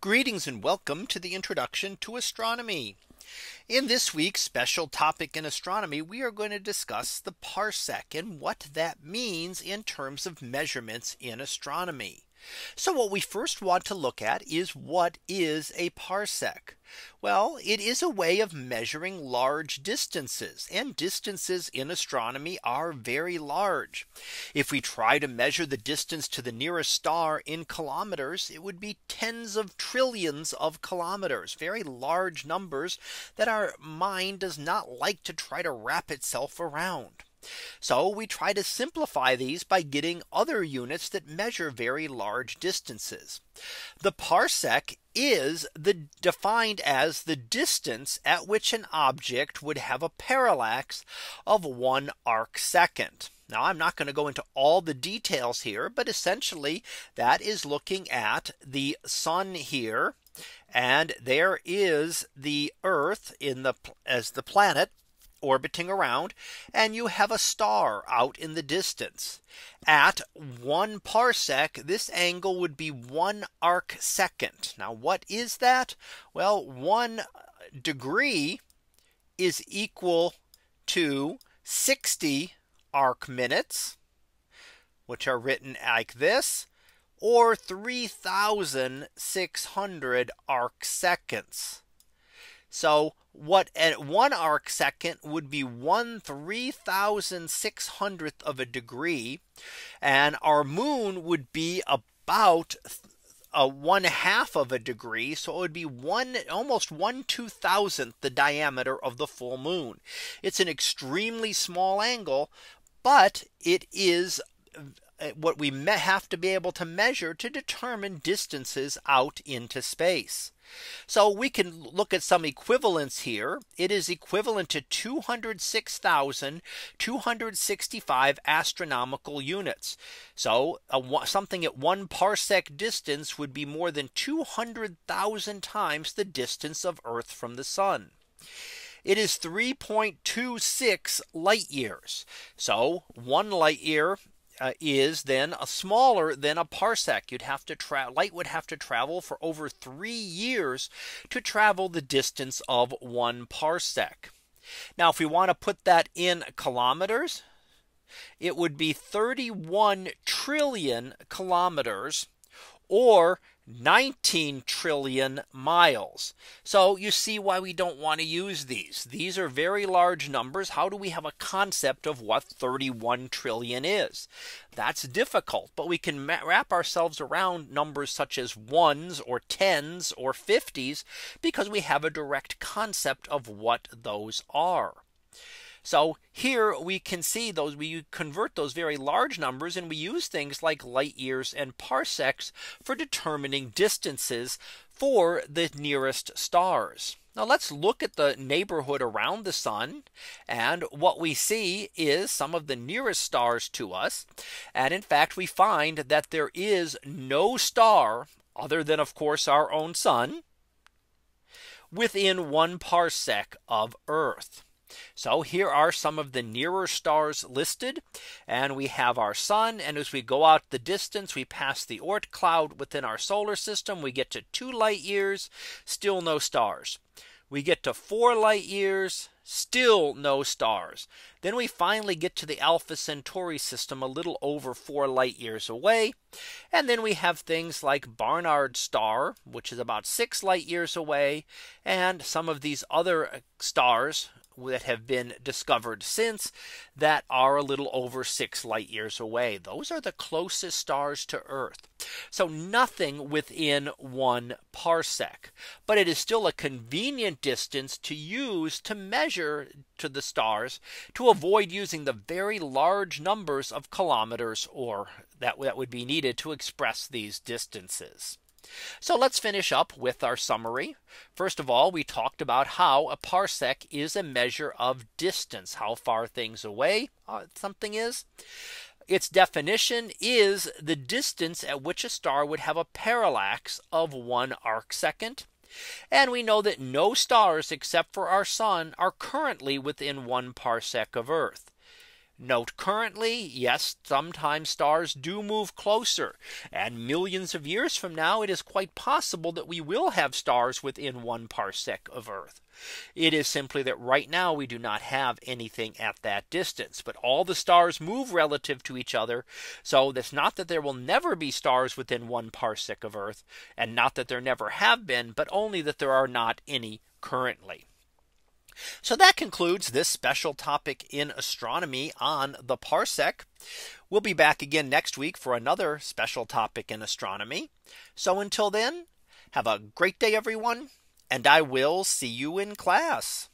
Greetings and welcome to the introduction to astronomy. In this week's special topic in astronomy, we are going to discuss the parsec and what that means in terms of measurements in astronomy. So what we first want to look at is what is a parsec? Well, it is a way of measuring large distances and distances in astronomy are very large. If we try to measure the distance to the nearest star in kilometers, it would be tens of trillions of kilometers, very large numbers that our mind does not like to try to wrap itself around. So we try to simplify these by getting other units that measure very large distances. The parsec is the defined as the distance at which an object would have a parallax of one arc second. Now I'm not going to go into all the details here, but essentially that is looking at the sun here. And there is the Earth in the as the planet orbiting around and you have a star out in the distance. At one parsec this angle would be one arc second. Now what is that? Well one degree is equal to 60 arc minutes which are written like this or 3600 arc seconds so what at one arc second would be one three thousand six hundredth of a degree. And our moon would be about a one half of a degree. So it would be one almost one two thousandth the diameter of the full moon. It's an extremely small angle, but it is what we have to be able to measure to determine distances out into space. So we can look at some equivalents here. It is equivalent to 206,265 astronomical units. So uh, something at one parsec distance would be more than 200,000 times the distance of Earth from the sun. It is 3.26 light years. So one light year uh, is then a smaller than a parsec. You'd have to travel light would have to travel for over three years to travel the distance of one parsec. Now, if we want to put that in kilometers, it would be 31 trillion kilometers or 19 trillion miles. So you see why we don't want to use these. These are very large numbers. How do we have a concept of what 31 trillion is? That's difficult, but we can wrap ourselves around numbers such as ones or tens or 50s because we have a direct concept of what those are. So here we can see those we convert those very large numbers and we use things like light years and parsecs for determining distances for the nearest stars. Now let's look at the neighborhood around the sun. And what we see is some of the nearest stars to us. And in fact, we find that there is no star other than, of course, our own sun within one parsec of Earth. So here are some of the nearer stars listed. And we have our sun. And as we go out the distance, we pass the Oort cloud within our solar system. We get to two light years, still no stars. We get to four light years, still no stars. Then we finally get to the Alpha Centauri system a little over four light years away. And then we have things like Barnard star, which is about six light years away, and some of these other stars that have been discovered since that are a little over six light years away. Those are the closest stars to Earth. So nothing within one parsec, but it is still a convenient distance to use to measure to the stars to avoid using the very large numbers of kilometers or that, that would be needed to express these distances. So let's finish up with our summary. First of all, we talked about how a parsec is a measure of distance, how far things away uh, something is. Its definition is the distance at which a star would have a parallax of one arc second. And we know that no stars except for our sun are currently within one parsec of Earth. Note currently, yes, sometimes stars do move closer and millions of years from now, it is quite possible that we will have stars within one parsec of Earth. It is simply that right now we do not have anything at that distance, but all the stars move relative to each other. So it's not that there will never be stars within one parsec of Earth and not that there never have been, but only that there are not any currently. So that concludes this special topic in astronomy on the parsec. We'll be back again next week for another special topic in astronomy. So until then, have a great day, everyone, and I will see you in class.